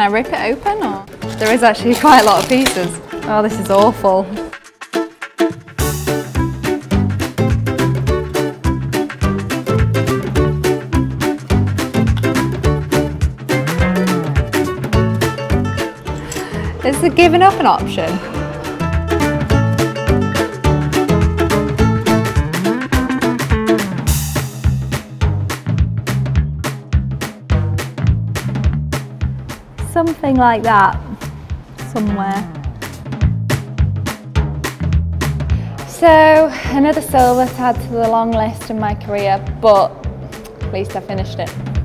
I rip it open or? There is actually quite a lot of pieces. Oh, this is awful. Is the giving up an option? Something like that, somewhere. So, another silver to add to the long list in my career, but at least I finished it.